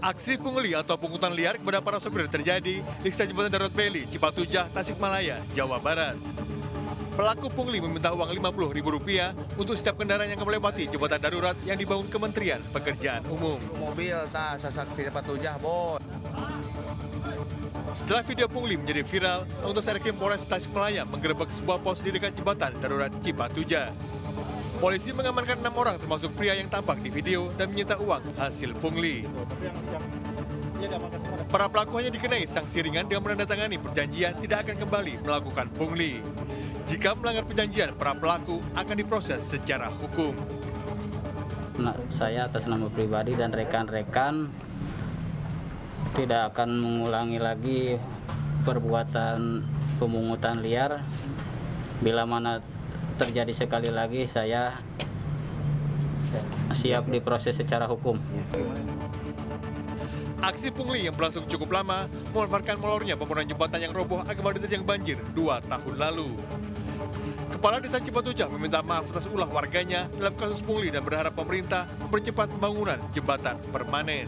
Aksi pungli atau pungutan liar kepada para sopir terjadi di stasiun jembatan Darurat Beli, Cipatujah, Tasikmalaya, Jawa Barat. Pelaku pungli meminta uang Rp50.000 untuk setiap kendaraan yang melewati jembatan darurat yang dibangun Kementerian Pekerjaan Umum. mobil tak sasak cepat tujah bos Setelah video pungli menjadi viral, anggota Serkim Polres Tasikmalaya menggerebek sebuah pos di dekat jembatan darurat Cipatujah. Polisi mengamankan enam orang termasuk pria yang tampak di video dan menyita uang hasil pungli. Para pelaku hanya dikenai sanksi ringan dengan menandatangani perjanjian tidak akan kembali melakukan pungli. Jika melanggar perjanjian, para pelaku akan diproses secara hukum. Nah, saya atas nama pribadi dan rekan-rekan tidak akan mengulangi lagi perbuatan pemungutan liar. Bila mana terjadi sekali lagi, saya siap diproses secara hukum. Aksi pungli yang berlangsung cukup lama memanfaatkan molornya pembangunan jembatan yang roboh akibat diterjang banjir dua tahun lalu. Kepala Desa Cipatujah meminta maaf atas ulah warganya dalam kasus pungli dan berharap pemerintah mempercepat pembangunan jembatan permanen.